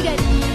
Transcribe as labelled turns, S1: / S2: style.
S1: she got